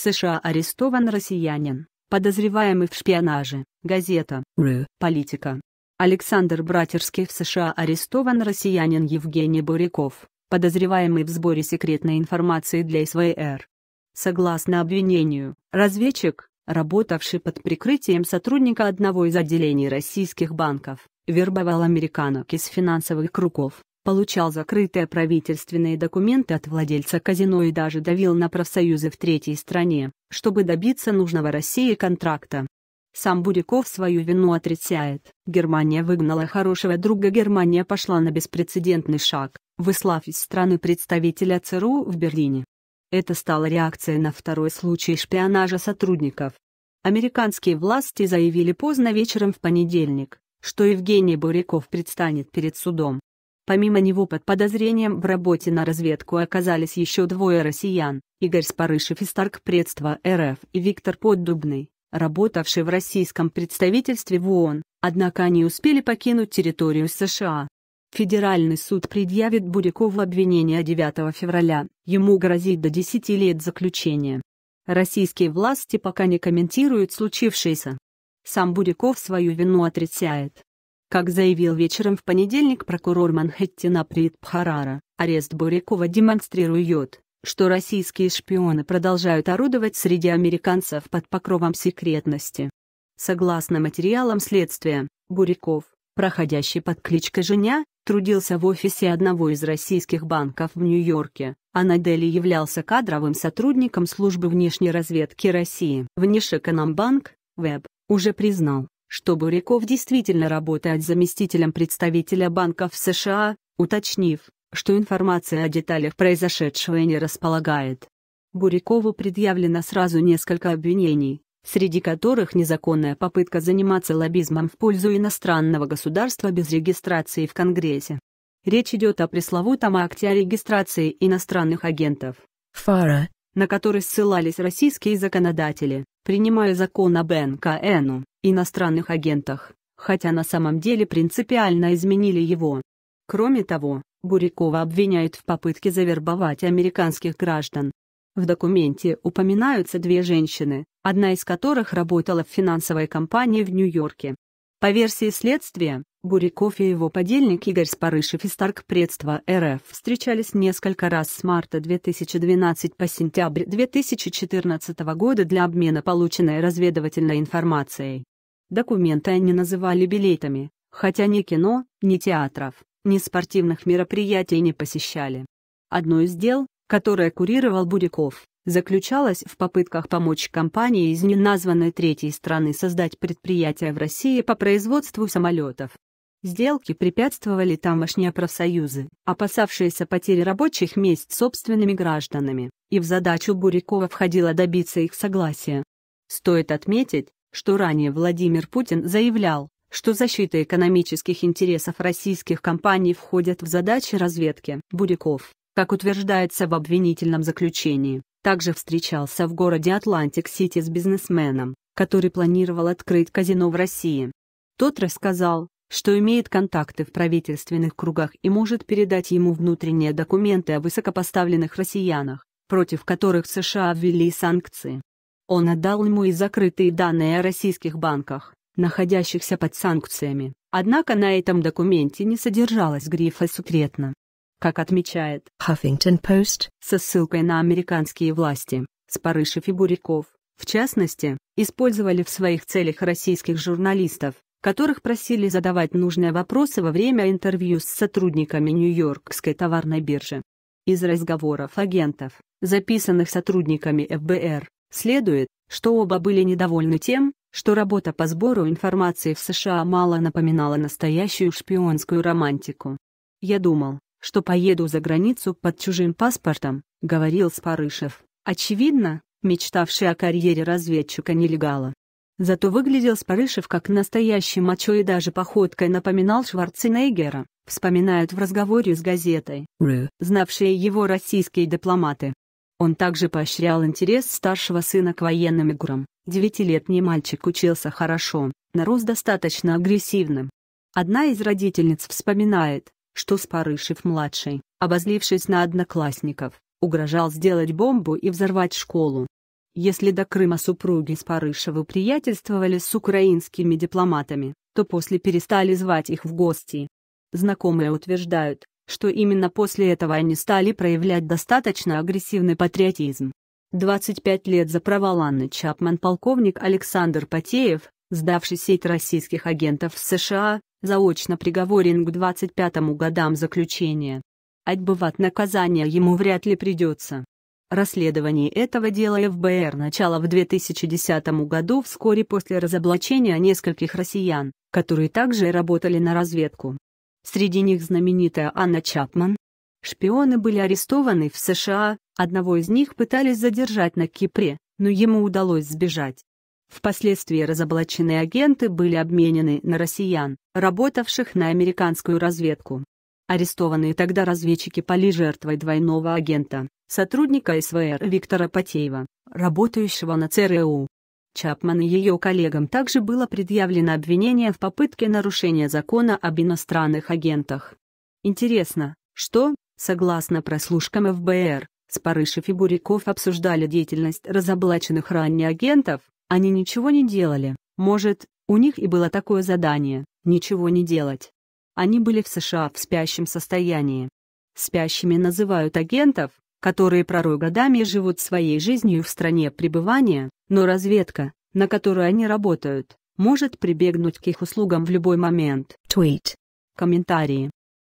США арестован россиянин, подозреваемый в шпионаже. Газета РУ. Политика. Александр Братерский в США арестован россиянин Евгений Буряков, подозреваемый в сборе секретной информации для СВР. Согласно обвинению, разведчик, работавший под прикрытием сотрудника одного из отделений российских банков, вербовал американок из финансовых кругов, получал закрытые правительственные документы от владельца казино и даже давил на профсоюзы в третьей стране, чтобы добиться нужного России контракта. Сам Буряков свою вину отрицает. Германия выгнала хорошего друга Германия пошла на беспрецедентный шаг, выслав из страны представителя ЦРУ в Берлине. Это стало реакцией на второй случай шпионажа сотрудников. Американские власти заявили поздно вечером в понедельник, что Евгений Буряков предстанет перед судом. Помимо него под подозрением в работе на разведку оказались еще двое россиян, Игорь Спарышев из Торгпредства РФ и Виктор Поддубный, работавший в российском представительстве в ООН, однако они успели покинуть территорию США. Федеральный суд предъявит Бурякову обвинение 9 февраля, ему грозит до 10 лет заключения. Российские власти пока не комментируют случившееся. Сам Буряков свою вину отрицает. Как заявил вечером в понедельник прокурор Манхэттена Прит Пхарара, арест Бурякова демонстрирует, что российские шпионы продолжают орудовать среди американцев под покровом секретности. Согласно материалам следствия, Буряков, проходящий под кличкой Женя, трудился в офисе одного из российских банков в Нью-Йорке, а на Дели являлся кадровым сотрудником службы внешней разведки России. Внешэкономбанк, ВЭБ, уже признал, что Буряков действительно работает заместителем представителя банка в США, уточнив, что информация о деталях произошедшего не располагает. Бурякову предъявлено сразу несколько обвинений, среди которых незаконная попытка заниматься лоббизмом в пользу иностранного государства без регистрации в Конгрессе. Речь идет о пресловутом акте о регистрации иностранных агентов, ФАРА, на который ссылались российские законодатели, принимая закон об НКНУ, иностранных агентах, хотя на самом деле принципиально изменили его. Кроме того, Бурякова обвиняют в попытке завербовать американских граждан, в документе упоминаются две женщины, одна из которых работала в финансовой компании в Нью-Йорке. По версии следствия, Буряков и его подельник Игорь Спарышев из Торгпредства РФ встречались несколько раз с марта 2012 по сентябрь 2014 года для обмена полученной разведывательной информацией. Документы они называли билетами, хотя ни кино, ни театров, ни спортивных мероприятий не посещали. Одно из дел, которое курировал Буряков, заключалась в попытках помочь компании из неназванной третьей страны создать предприятие в России по производству самолетов. Сделки препятствовали тамошние профсоюзы, опасавшиеся потери рабочих мест собственными гражданами, и в задачу Бурякова входило добиться их согласия. Стоит отметить, что ранее Владимир Путин заявлял, что защита экономических интересов российских компаний входит в задачи разведки. Буряков, как утверждается в обвинительном заключении, также встречался в городе Атлантик-Сити с бизнесменом, который планировал открыть казино в России. Тот рассказал, что имеет контакты в правительственных кругах и может передать ему внутренние документы о высокопоставленных россиянах, против которых США ввели санкции. Он отдал ему и закрытые данные о российских банках, находящихся под санкциями, однако на этом документе не содержалось грифа «секретно». Как отмечает Huffington Post со ссылкой на американские власти, Спарышев и Буряков, в частности, использовали в своих целях российских журналистов, которых просили задавать нужные вопросы во время интервью с сотрудниками Нью-Йоркской товарной биржи. Из разговоров агентов, записанных сотрудниками ФБР, следует, что оба были недовольны тем, что работа по сбору информации в США мало напоминала настоящую шпионскую романтику. Я думал, что поеду за границу под чужим паспортом, говорил Спарышев, очевидно, мечтавший о карьере разведчика-нелегала. Зато выглядел Спарышев как настоящий мачо и даже походкой напоминал Шварценеггера, вспоминают в разговоре с газетой, знавшие его российские дипломаты. Он также поощрял интерес старшего сына к военным играм. Девятилетний мальчик учился хорошо, нарос достаточно агрессивным. Одна из родительниц вспоминает, что Спарышев-младший, обозлившись на одноклассников, угрожал сделать бомбу и взорвать школу. Если до Крыма супруги Спарышевы приятельствовали с украинскими дипломатами, то после перестали звать их в гости. Знакомые утверждают, что именно после этого они стали проявлять достаточно агрессивный патриотизм. 25 лет за провал Анны Чапман полковник Александр Потеев, сдавший сеть российских агентов в США, заочно приговорен к 25 годам заключения. Отбывать наказание ему вряд ли придется. Расследование этого дела ФБР начало в 2010 году вскоре после разоблачения нескольких россиян, которые также работали на разведку. Среди них знаменитая Анна Чапман. Шпионы были арестованы в США, одного из них пытались задержать на Кипре, но ему удалось сбежать. Впоследствии разоблаченные агенты были обменены на россиян, работавших на американскую разведку. Арестованные тогда разведчики пали жертвой двойного агента, сотрудника СВР Виктора Потеева, работающего на ЦРУ. Чапман и ее коллегам также было предъявлено обвинение в попытке нарушения закона об иностранных агентах. Интересно, что, согласно прослушкам ФБР, Спарышев и Буряков обсуждали деятельность разоблаченных ранее агентов, они ничего не делали, может, у них и было такое задание – ничего не делать. Они были в США в спящем состоянии. Спящими называют агентов, которые порой годами живут своей жизнью в стране пребывания, но разведка, на которую они работают, может прибегнуть к их услугам в любой момент. Tweet. Комментарии.